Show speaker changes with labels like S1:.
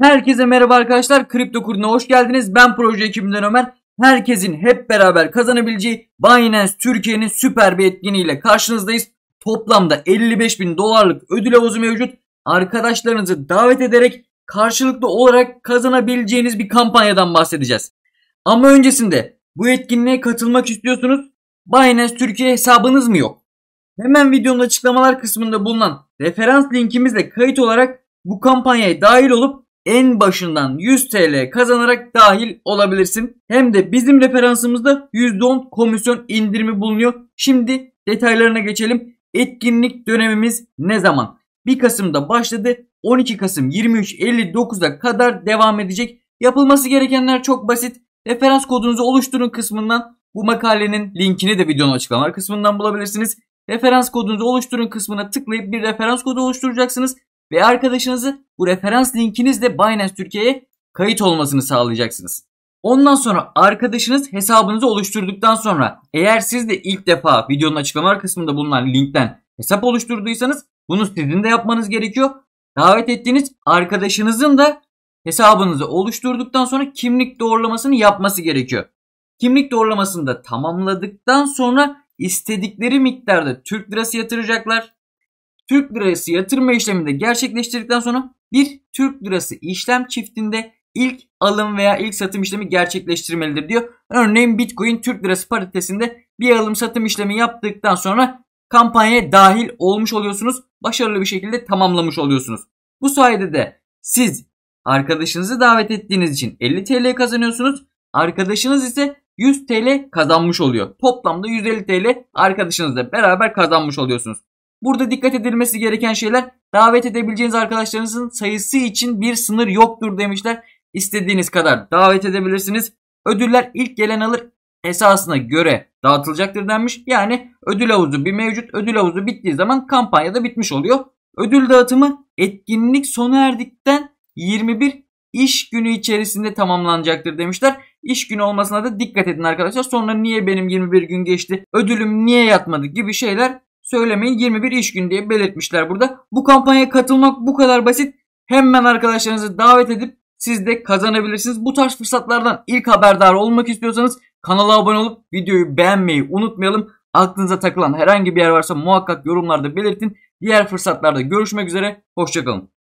S1: Herkese merhaba arkadaşlar. Kripto Kurdu'na hoş geldiniz. Ben proje ekibinden Ömer. Herkesin hep beraber kazanabileceği Binance Türkiye'nin süper bir etkinliğiyle karşınızdayız. Toplamda 55 bin dolarlık ödül havuzu mevcut. Arkadaşlarınızı davet ederek karşılıklı olarak kazanabileceğiniz bir kampanyadan bahsedeceğiz. Ama öncesinde bu etkinliğe katılmak istiyorsunuz. Binance Türkiye hesabınız mı yok? Hemen videonun açıklamalar kısmında bulunan referans linkimizle kayıt olarak bu kampanyaya dahil olup en başından 100 TL kazanarak dahil olabilirsin. Hem de bizim referansımızda %10 komisyon indirimi bulunuyor. Şimdi detaylarına geçelim. Etkinlik dönemimiz ne zaman? 1 Kasım'da başladı. 12 Kasım 23.59'a kadar devam edecek. Yapılması gerekenler çok basit. Referans kodunuzu oluşturun kısmından bu makalenin linkini de videonun açıklamalar kısmından bulabilirsiniz. Referans kodunuzu oluşturun kısmına tıklayıp bir referans kodu oluşturacaksınız ve arkadaşınızı bu referans linkinizle Binance Türkiye'ye kayıt olmasını sağlayacaksınız. Ondan sonra arkadaşınız hesabınızı oluşturduktan sonra eğer siz de ilk defa videonun açıklamalar kısmında bulunan linkten hesap oluşturduysanız bunu sizin de yapmanız gerekiyor. Davet ettiğiniz arkadaşınızın da hesabınızı oluşturduktan sonra kimlik doğrulamasını yapması gerekiyor. Kimlik doğrulamasını da tamamladıktan sonra istedikleri miktarda Türk lirası yatıracaklar. Türk lirası yatırma işlemini de gerçekleştirdikten sonra bir Türk lirası işlem çiftinde ilk alım veya ilk satım işlemi gerçekleştirmelidir diyor. Örneğin Bitcoin Türk lirası paritesinde bir alım satım işlemi yaptıktan sonra kampanyaya dahil olmuş oluyorsunuz. Başarılı bir şekilde tamamlamış oluyorsunuz. Bu sayede de siz arkadaşınızı davet ettiğiniz için 50 TL kazanıyorsunuz. Arkadaşınız ise 100 TL kazanmış oluyor. Toplamda 150 TL arkadaşınızla beraber kazanmış oluyorsunuz. Burada dikkat edilmesi gereken şeyler davet edebileceğiniz arkadaşlarınızın sayısı için bir sınır yoktur demişler. İstediğiniz kadar davet edebilirsiniz. Ödüller ilk gelen alır esasına göre dağıtılacaktır denmiş. Yani ödül havuzu bir mevcut. Ödül havuzu bittiği zaman kampanya da bitmiş oluyor. Ödül dağıtımı etkinlik sona erdikten 21 iş günü içerisinde tamamlanacaktır demişler. İş günü olmasına da dikkat edin arkadaşlar. Sonra niye benim 21 gün geçti, ödülüm niye yatmadı gibi şeyler söylemeyin 21 iş gün diye belirtmişler burada. Bu kampanyaya katılmak bu kadar basit. Hemen arkadaşlarınızı davet edip siz de kazanabilirsiniz. Bu tarz fırsatlardan ilk haberdar olmak istiyorsanız kanala abone olup videoyu beğenmeyi unutmayalım. Aklınıza takılan herhangi bir yer varsa muhakkak yorumlarda belirtin. Diğer fırsatlarda görüşmek üzere. Hoşçakalın.